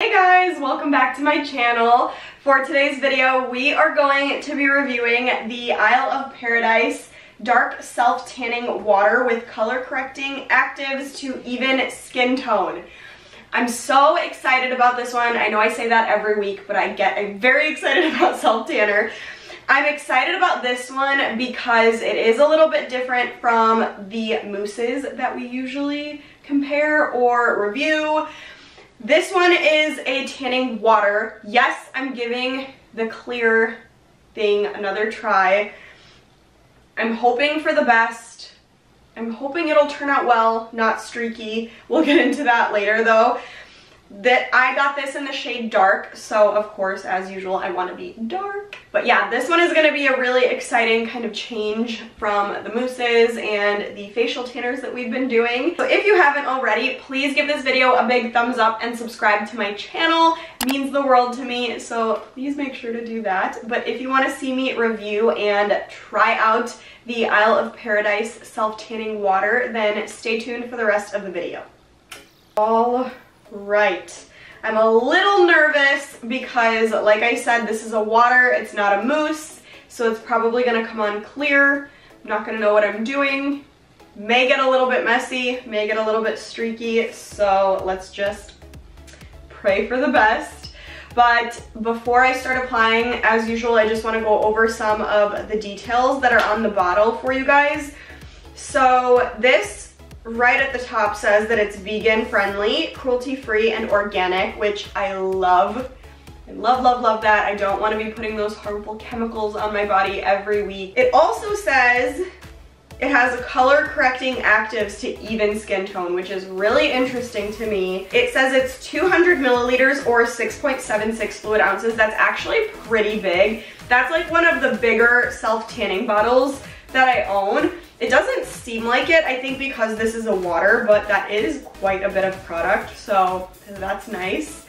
Hey guys, welcome back to my channel. For today's video, we are going to be reviewing the Isle of Paradise Dark Self Tanning Water with color correcting actives to even skin tone. I'm so excited about this one. I know I say that every week, but I get very excited about self tanner. I'm excited about this one because it is a little bit different from the mousses that we usually compare or review. This one is a tanning water. Yes, I'm giving the clear thing another try. I'm hoping for the best. I'm hoping it'll turn out well, not streaky. We'll get into that later though that I got this in the shade dark so of course as usual I want to be dark. But yeah this one is going to be a really exciting kind of change from the mousses and the facial tanners that we've been doing. So if you haven't already please give this video a big thumbs up and subscribe to my channel. It means the world to me so please make sure to do that. But if you want to see me review and try out the Isle of Paradise self tanning water then stay tuned for the rest of the video. All Right. I'm a little nervous because, like I said, this is a water, it's not a mousse, so it's probably gonna come on clear. I'm not gonna know what I'm doing. May get a little bit messy, may get a little bit streaky, so let's just pray for the best. But before I start applying, as usual, I just wanna go over some of the details that are on the bottle for you guys. So this right at the top says that it's vegan friendly, cruelty free, and organic, which I love. I love, love, love that. I don't want to be putting those harmful chemicals on my body every week. It also says it has color correcting actives to even skin tone, which is really interesting to me. It says it's 200 milliliters or 6.76 fluid ounces. That's actually pretty big. That's like one of the bigger self-tanning bottles that I own. It doesn't seem like it, I think because this is a water, but that is quite a bit of product, so that's nice.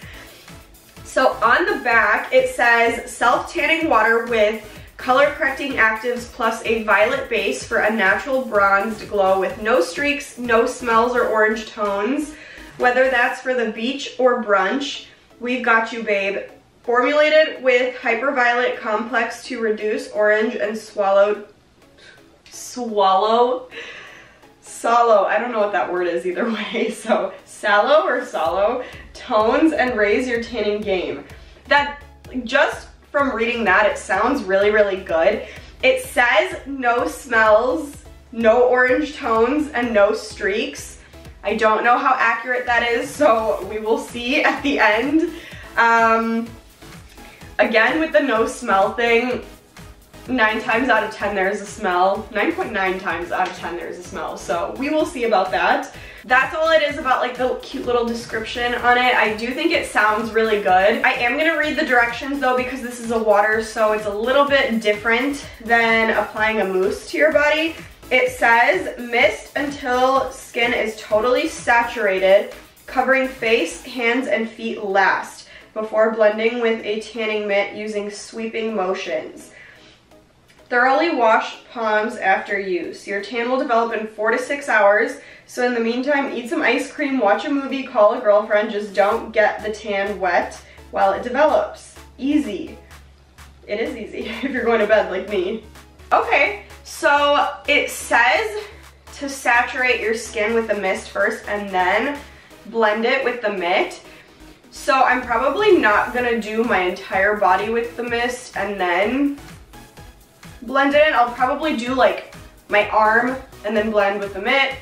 So on the back, it says self-tanning water with color correcting actives plus a violet base for a natural bronzed glow with no streaks, no smells or orange tones. Whether that's for the beach or brunch, we've got you babe. Formulated with hyperviolet complex to reduce orange and swallowed swallow, solo, I don't know what that word is either way, so sallow or solo, tones and raise your tanning game. That, just from reading that, it sounds really, really good. It says no smells, no orange tones, and no streaks. I don't know how accurate that is, so we will see at the end. Um, again, with the no smell thing, nine times out of 10 there's a smell. 9.9 .9 times out of 10 there's a smell. So we will see about that. That's all it is about like the cute little description on it. I do think it sounds really good. I am gonna read the directions though because this is a water so it's a little bit different than applying a mousse to your body. It says mist until skin is totally saturated, covering face, hands, and feet last before blending with a tanning mitt using sweeping motions. Thoroughly wash palms after use. Your tan will develop in four to six hours. So in the meantime, eat some ice cream, watch a movie, call a girlfriend. Just don't get the tan wet while it develops. Easy. It is easy if you're going to bed like me. Okay, so it says to saturate your skin with the mist first and then blend it with the mitt. So I'm probably not gonna do my entire body with the mist and then blend it in. I'll probably do like my arm and then blend with the mitt,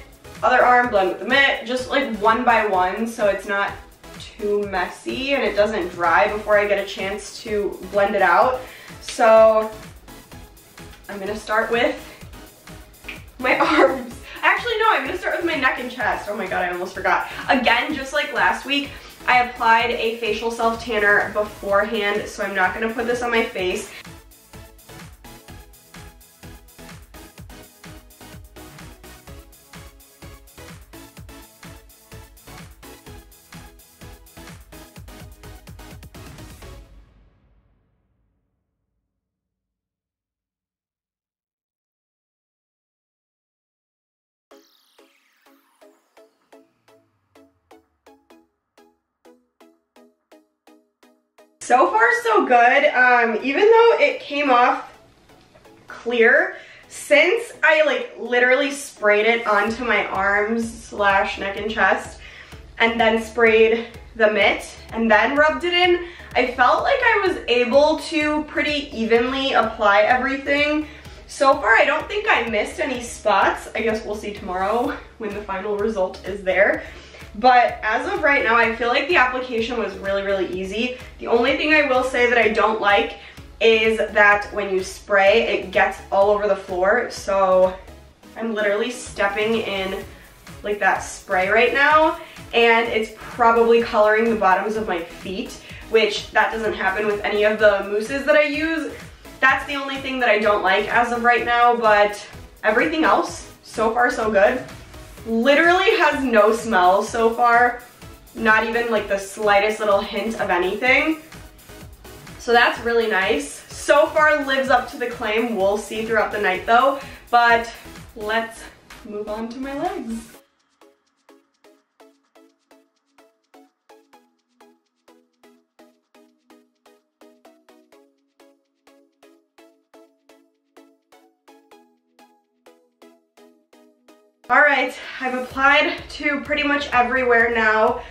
other arm, blend with the mitt, just like one by one so it's not too messy and it doesn't dry before I get a chance to blend it out. So I'm gonna start with my arms. Actually, no, I'm gonna start with my neck and chest. Oh my god, I almost forgot. Again, just like last week, I applied a facial self tanner beforehand, so I'm not gonna put this on my face. So far so good. Um, even though it came off clear, since I like literally sprayed it onto my arms slash neck and chest and then sprayed the mitt and then rubbed it in, I felt like I was able to pretty evenly apply everything. So far, I don't think I missed any spots. I guess we'll see tomorrow when the final result is there. But as of right now, I feel like the application was really, really easy. The only thing I will say that I don't like is that when you spray, it gets all over the floor. So I'm literally stepping in like that spray right now and it's probably coloring the bottoms of my feet, which that doesn't happen with any of the mousses that I use. That's the only thing that I don't like as of right now, but everything else, so far so good. Literally has no smell so far, not even like the slightest little hint of anything. So that's really nice. So far lives up to the claim. We'll see throughout the night though, but let's move on to my legs. All right, I've applied to pretty much everywhere now.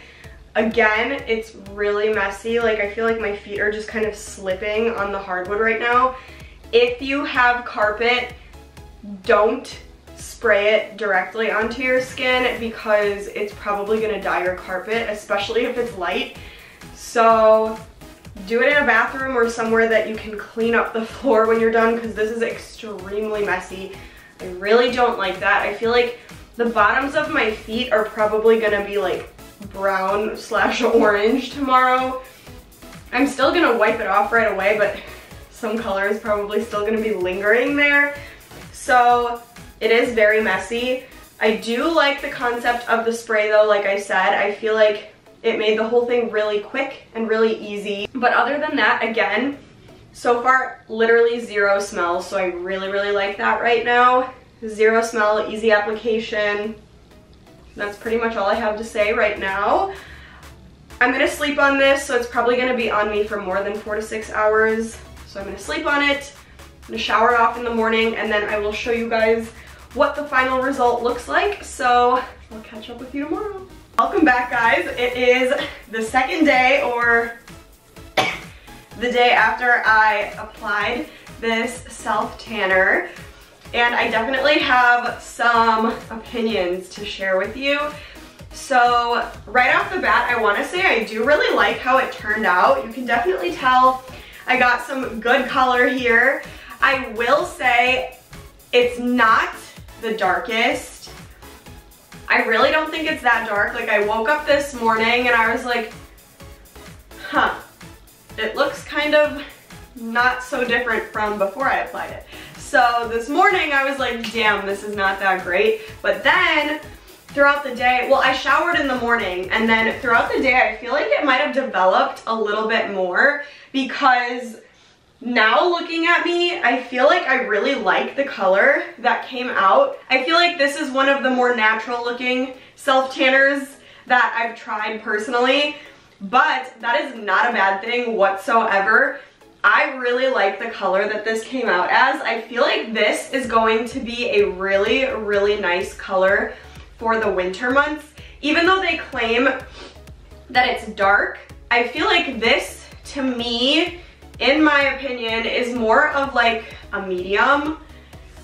Again, it's really messy. Like I feel like my feet are just kind of slipping on the hardwood right now. If you have carpet, don't spray it directly onto your skin because it's probably gonna dye your carpet, especially if it's light. So do it in a bathroom or somewhere that you can clean up the floor when you're done because this is extremely messy. I really don't like that. I feel like the bottoms of my feet are probably gonna be like brown slash orange tomorrow. I'm still gonna wipe it off right away, but some color is probably still gonna be lingering there. So it is very messy. I do like the concept of the spray though, like I said. I feel like it made the whole thing really quick and really easy. But other than that, again, so far, literally zero smells, so I really, really like that right now. Zero smell, easy application. That's pretty much all I have to say right now. I'm gonna sleep on this, so it's probably gonna be on me for more than four to six hours. So I'm gonna sleep on it, I'm gonna shower off in the morning, and then I will show you guys what the final result looks like. So I'll catch up with you tomorrow. Welcome back, guys. It is the second day, or the day after I applied this self-tanner and I definitely have some opinions to share with you. So right off the bat, I wanna say I do really like how it turned out. You can definitely tell I got some good color here. I will say it's not the darkest. I really don't think it's that dark. Like I woke up this morning and I was like, huh, it looks kind of not so different from before I applied it. So this morning I was like, damn, this is not that great. But then throughout the day, well, I showered in the morning and then throughout the day, I feel like it might have developed a little bit more because now looking at me, I feel like I really like the color that came out. I feel like this is one of the more natural looking self-tanners that I've tried personally, but that is not a bad thing whatsoever. I really like the color that this came out as. I feel like this is going to be a really, really nice color for the winter months. Even though they claim that it's dark, I feel like this, to me, in my opinion, is more of like a medium.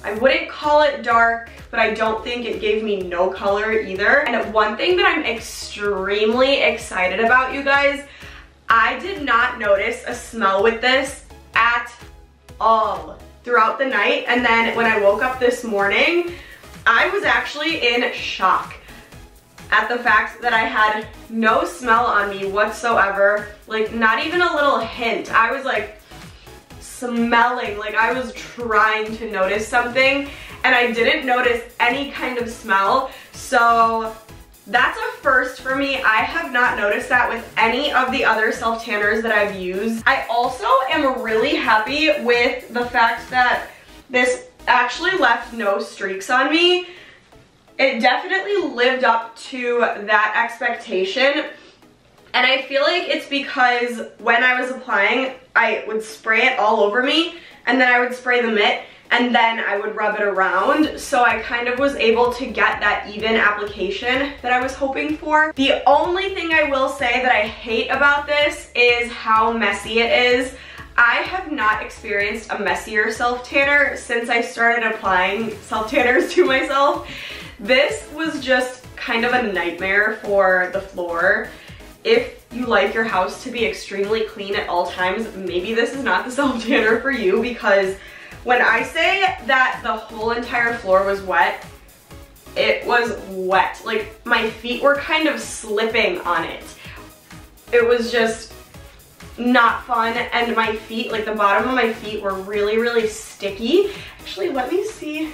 I wouldn't call it dark, but I don't think it gave me no color either. And one thing that I'm extremely excited about, you guys, I did not notice a smell with this at all throughout the night. And then when I woke up this morning, I was actually in shock at the fact that I had no smell on me whatsoever. Like not even a little hint. I was like smelling, like I was trying to notice something and I didn't notice any kind of smell. So that's a first for me. I have not noticed that with any of the other self-tanners that I've used. I also am really happy with the fact that this actually left no streaks on me. It definitely lived up to that expectation. And I feel like it's because when I was applying, I would spray it all over me and then I would spray the mitt and then I would rub it around. So I kind of was able to get that even application that I was hoping for. The only thing I will say that I hate about this is how messy it is. I have not experienced a messier self-tanner since I started applying self-tanners to myself. This was just kind of a nightmare for the floor. If you like your house to be extremely clean at all times, maybe this is not the self-tanner for you because when I say that the whole entire floor was wet, it was wet. Like my feet were kind of slipping on it. It was just not fun and my feet, like the bottom of my feet were really, really sticky. Actually, let me see.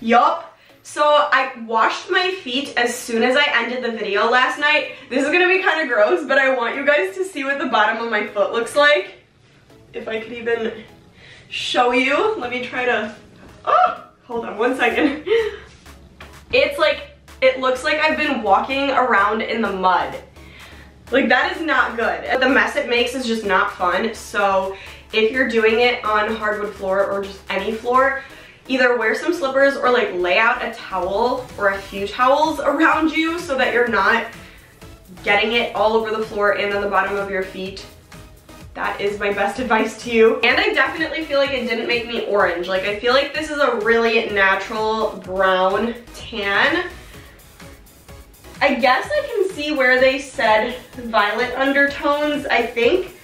Yup. So I washed my feet as soon as I ended the video last night. This is gonna be kind of gross, but I want you guys to see what the bottom of my foot looks like. If I could even show you. Let me try to, oh, hold on one second. It's like, it looks like I've been walking around in the mud. Like that is not good. The mess it makes is just not fun. So if you're doing it on hardwood floor or just any floor, either wear some slippers or like lay out a towel or a few towels around you so that you're not getting it all over the floor and on the bottom of your feet that is my best advice to you. And I definitely feel like it didn't make me orange. Like I feel like this is a really natural brown tan. I guess I can see where they said violet undertones. I think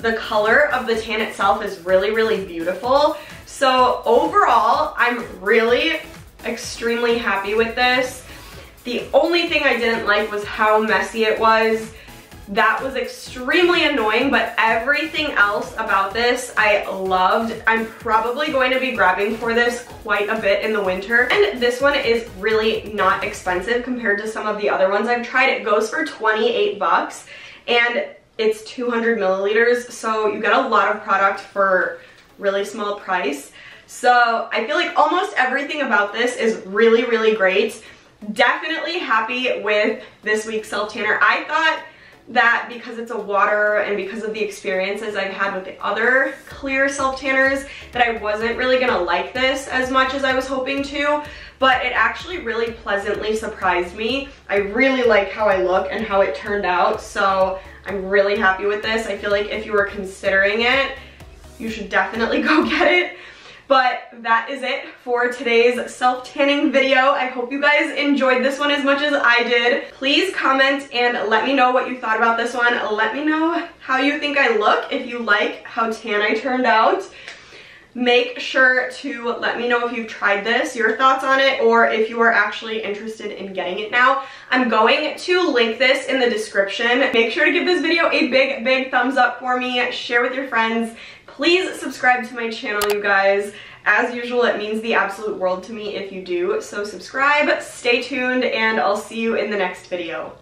the color of the tan itself is really, really beautiful. So overall, I'm really extremely happy with this. The only thing I didn't like was how messy it was. That was extremely annoying, but everything else about this I loved. I'm probably going to be grabbing for this quite a bit in the winter. And this one is really not expensive compared to some of the other ones I've tried. It goes for 28 bucks and it's 200 milliliters, so you get a lot of product for really small price. So I feel like almost everything about this is really, really great. Definitely happy with this week's self tanner. I thought that because it's a water and because of the experiences I've had with the other clear self tanners that I wasn't really gonna like this as much as I was hoping to but it actually really pleasantly surprised me. I really like how I look and how it turned out so I'm really happy with this. I feel like if you were considering it you should definitely go get it. But that is it for today's self-tanning video. I hope you guys enjoyed this one as much as I did. Please comment and let me know what you thought about this one. Let me know how you think I look, if you like how tan I turned out. Make sure to let me know if you've tried this, your thoughts on it, or if you are actually interested in getting it now. I'm going to link this in the description. Make sure to give this video a big, big thumbs up for me. Share with your friends. Please subscribe to my channel, you guys. As usual, it means the absolute world to me if you do. So subscribe, stay tuned, and I'll see you in the next video.